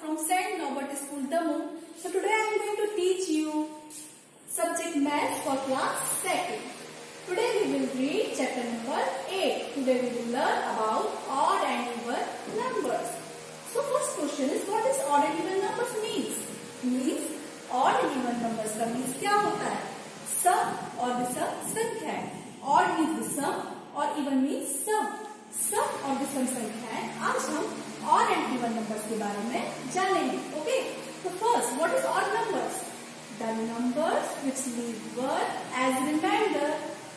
from St. Norbert School, Damu. So today I am going to teach you subject math for class second. Today we will read chapter number 8. Today we will learn about odd and even numbers. So first question is what is odd and even numbers means? Means odd and even numbers का means क्या होता है? सम और विषम संख्याएँ. Odd means विषम और even means सम. सम और विषम संख्याएँ आज हम ऑड एंड इवन नंबर्स के बारे में जानेंगे ओके तो first what is odd numbers the numbers which leave one as remainder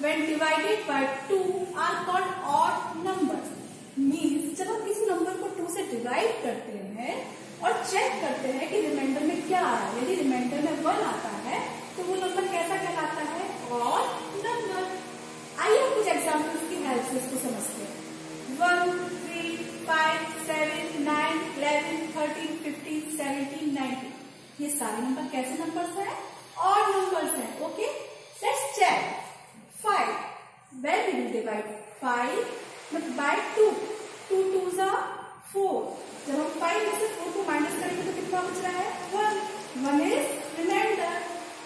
when divided by two are called odd numbers means जब हम किसी नंबर को टू से डिवाइड करते हैं और चेक करते हैं कि रिमाइंडर में क्या आ रहा है, यदि रिमाइंडर में वन आता है तो वो नंबर कैसा कहलाता है? ऑड नंबर आइए हम कुछ एग्जाम्पल्स की हेल्प से इसको समझते हैं। One three five seven nine eleven thirteen fifteen seventeen nineteen ये सारे नंबर कैसे नंबर्स हैं? और नंबर्स हैं okay let's check five when we will divide five by two two two जा फोर जब हम फाइव से फोर को माइनस करेंगे तो कितना बच रहा है? वन वन इज़ रिमाइंडर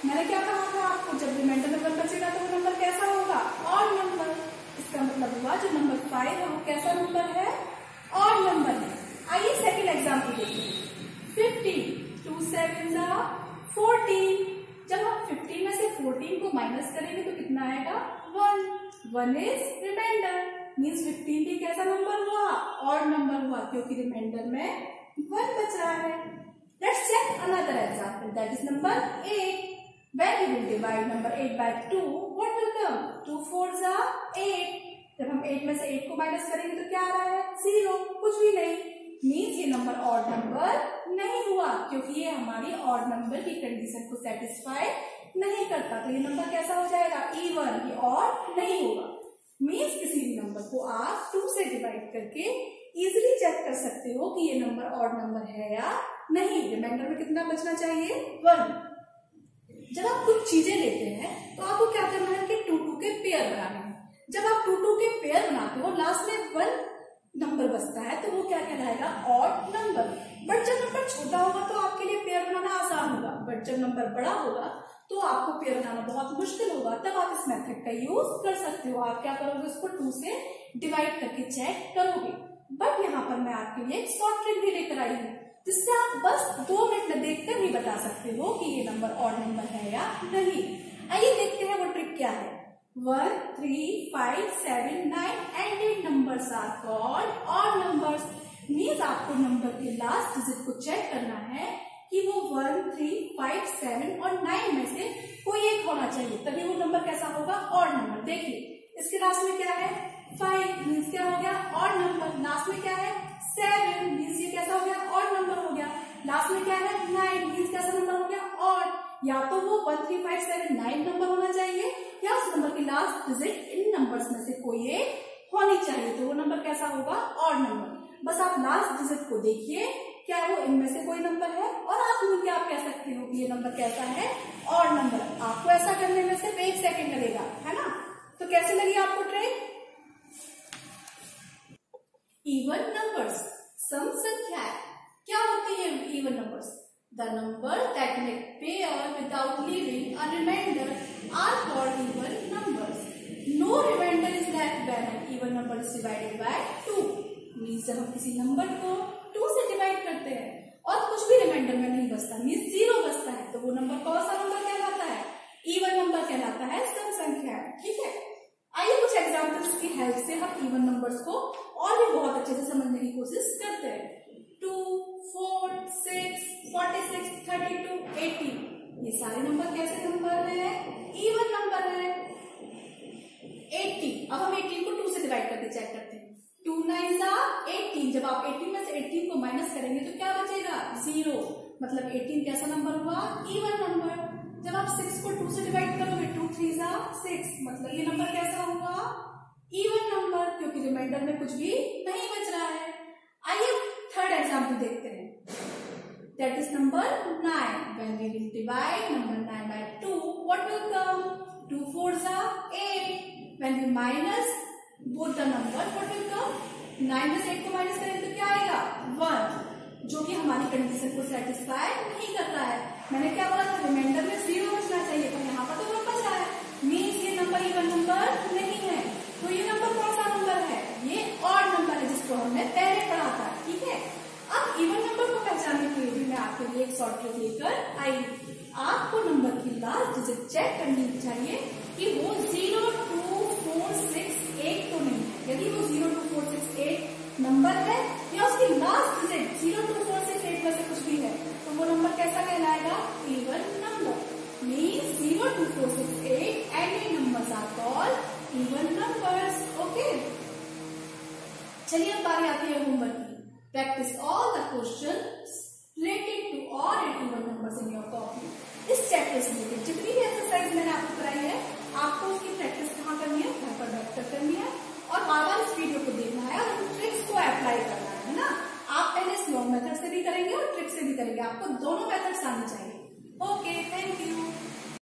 मैंने क्या कहा था आपको? जब रिमाइंडर वन बचेगा तो वो नंबर कैसा होगा? और नंबर इसका मतलब हुआ, जो नंबर फाइव है, वो कैसा नंबर है? और नंबर है आइए सेकंड एग्ज़ाम्पल देखिए फिफ्टीन टू सेवन फोर्टीन जब हम फिफ्टीन में से फोर्टीन को माइनस करेंगे तो कितना आएगा? One one is remainder means fifteen भी कैसा नंबर हुआ? और नंबर हुआ, क्योंकि रिमाइंडर में वन बच है। Let's check another example that is number eight when we will divide number 8 by 2 what will come? 2 4s are 8 8 में से 8 को माइनस करेंगे तो क्या आ रहा है? ज़ीरो कुछ भी नहीं. मीन्स ये नंबर ऑड नंबर नहीं हुआ, क्योंकि ये हमारी ऑड नंबर की कंडीशन को सेटिस्फाई नहीं करता। तो ये नंबर कैसा हो जाएगा? इवन ये ऑड नहीं होगा. मीन्स किसी भी नंबर को आप टू से डिवाइड करके इजिली चेक कर सकते हो कि ये नंबर ऑड नंबर है या नहीं। रिमाइंडर में कितना बचना चाहिए? वन जब आप कुछ चीज़ें लेते हैं तो आपको क्या करना है कि टू टू के पेयर बनाने जब आप टू टू के पेयर बनाते हो लास्ट में वन नंबर बचता है तो वो क्या कहलाएगा? ऑड नंबर बट जब नंबर छोटा होगा तो आपके लिए पेयर बनाना आसान होगा. बट जब नंबर बड़ा होगा तो आपको पेयर बनाना बहुत मुश्किल होगा. तब आप इस मेथड का यूज़ कर सकते हो. आप क्या करोगे? उसको टू से डिवाइड करके चेक करोगे. बट यहाँ पर मैं आपके लिए एक शॉर्ट ट्रिक भी लेकर आई हूँ, जिससे आप बस दो मिनट में देखकर ही बता सकते हो कि ये नंबर और नंबर है या नहीं। आइए देखते हैं वो ट्रिक क्या है। One three five seven nine end at numbers are called odd numbers means आपको नंबर के लास्ट डिजिट को चेक करना है कि वो वन थ्री फाइव सेवन और नाइन में से कोई एक होना चाहिए। तभी वो नंबर कैसा होगा? ऑड नंबर देखिए, इसके लास्ट में क्या है? फाइव मीन्स क्या हो गया? ऑड नंबर लास्ट में क्या है? या तो वो one three five seven nine number होना चाहिए, या उस नंबर की लास्ट डिजिट इन नंबर्स में से कोई एक होनी चाहिए। तो वो नंबर कैसा होगा? ऑड नंबर बस आप लास्ट डिजिट को देखिए, क्या वो इनमें से कोई नंबर है? और आप मिलकर आप कह सकते हो कि ये नंबर कैसा है? ऑड नंबर आपको ऐसा करने में सिर्फ़ एक सेकेंड लगेगा, है ना? तो कैसे लगी आपको ट्रेन इवन नंबर्स सम संख्याएँ। क्या होती है even numbers the number that make pair without leaving a remainder are called even numbers no remainder is left when an even number is divided by two means जब हम किसी number को to से divide करते हैं, और कुछ भी रिमाइंडर में नहीं बचता मीन्स ज़ीरो बचता है तो वो नंबर कौन सा नंबर कहलाता है? इवन नंबर कहलाता है सम संख्या, ठीक है? आइए कुछ एग्जाम्पल्स की हेल्प से हम इवन नंबर्स को और भी बहुत अच्छे से समझने की कोशिश करते हैं। Two four six forty six thirty two eighty ये सारे नंबर कैसे नंबर है? इवन नंबर है। एट्टी अब हम एटीन को टू से डिवाइड करके चेक करते हैं। टू नाइन जा एटीन जब आप एटीन में से एटीन को माइनस करेंगे तो क्या बचेगा? ज़ीरो मतलब एटीन कैसा नंबर हुआ? इवन नंबर जब आप सिक्स को टू से डिवाइड करोगे टू थ्री जा सिक्स मतलब ये नंबर कैसा होगा? इवन नंबर क्योंकि रिमाइंडर में कुछ भी नहीं बच रहा है। आइए थर्ड एग्ज़ाम्पल देखते हैं। That is number nine when we will divide number nine by two, what will come? Two fours are eight. When we minus both the number what will come? में से एट को minus करेंगे तो क्या आएगा? One जो कि हमारी कंडीशन को सेटिस्फाई नहीं करता है। मैंने क्या बोला था? रिमाइंडर में ज़ीरो बचना चाहिए। पर यहाँ पर तो वन बच है। मीन्स ये नंबर इवन नंबर नहीं है तो ये नंबर कौन सा नंबर है ये और नंबर है जिसको हमने पहले पढ़ा था ठीक है अब इवन नंबर को पहचानने के लिए भी मैं आपके लिए एक शॉर्ट ट्रिक लेकर आई आपको नंबर डिजिट चेक करनी चाहिए कि वो zero two four six eight तो नहीं यदि वो zero two four six eight number है, या उसकी last digit zero two four six eight में से कुछ भी है तो वो नंबर कैसा कहलाएगा? Even number mean zero two four six eight any number are call even numbers okay चलिए अब बारी आती है होमवर्क की। Practice all the question related to all eight even numbers in your copy इस चैप्टर से रिलेटेड जितनी मैंने आपको कराई है। आपको उसकी प्रैक्टिस कहाँ करनी है? घर पर बैठ कर करनी है। और बार बार इस वीडियो को देखना है और उन ट्रिक्स को अप्लाई करना है ना? आप पहले स्लो मेथड से भी करेंगे और ट्रिक्स से भी करेंगे। आपको दोनों मेथड्स आने चाहिए।